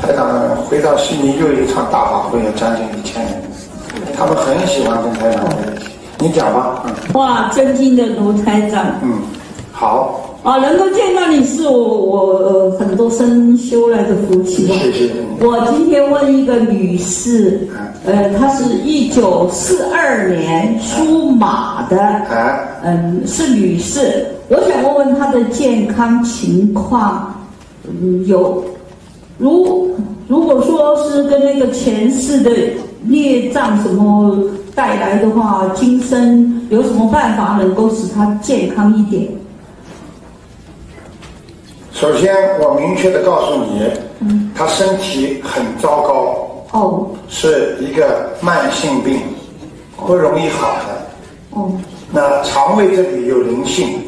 台长回到悉尼又有一场大法会，有将近一千人，他们很喜欢跟台长在一起。你讲吧，嗯哇，尊敬的卢台长嗯，好，啊，能够见到你是我我呃很多生修来的福气。谢谢。我今天问一个女士，呃，她是一九四二年属马的，啊，嗯，是女士。我想问问她的健康情况，嗯，有如如果说是跟那个前世的孽障什么带来的话，今生有什么办法能够使他健康一点？首先我明确的告诉你，嗯，他身体很糟糕，哦是一个慢性病，不容易好的。哦那肠胃这里有灵性，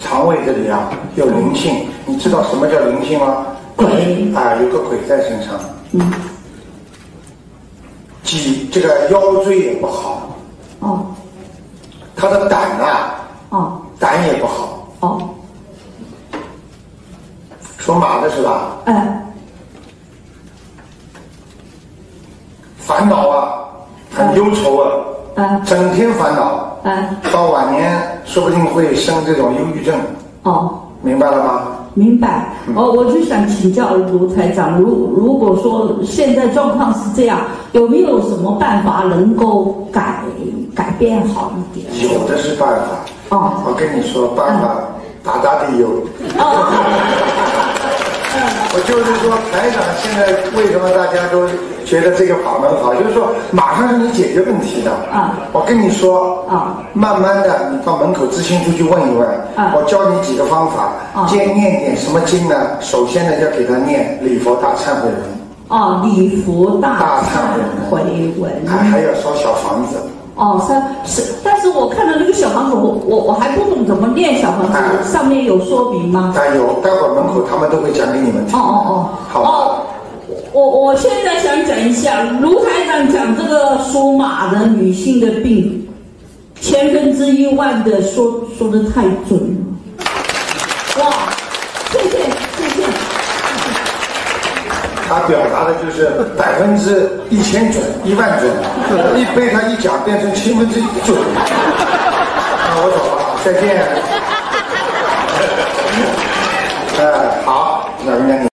肠胃这里啊有灵性，你知道什么叫灵性吗？鬼。啊，有个鬼在身上，嗯。脊这个腰椎也不好，哦。他的胆啊哦。胆也不好，哦，属马的是吧？嗯。烦恼啊，很忧愁啊，嗯。整天烦恼，嗯。到晚年说不定会生这种忧郁症，哦。明白了吗？明白，哦，我就想请教卢台长，如如果说现在状况是这样，有没有什么办法能够改改变好一点？有的是办法。哦我跟你说，办法大大的有。就是说，台长现在为什么大家都觉得这个法门好？就是说，马上让你解决问题的。啊我跟你说，啊慢慢的，你到门口知青处去问一问。啊我教你几个方法。啊先念点什么经呢？首先呢，要给他念礼佛大忏悔文，哦，礼佛大大忏忏悔文。还还要烧小房子。哦，是是，但是我看到那个小房子，我我我还小房啊子，上面有说明吗？但有，待会儿门口他们都会讲给你们听。哦哦哦，好。哦，我我现在想讲一下，卢台长讲这个属马的女性的病，千分之一万的说说的太准了，哇，谢谢谢谢，他表达的就是百分之一千准，一万准，一被他一讲变成千分之一准。那我走了，再见。呃，好，老人家你。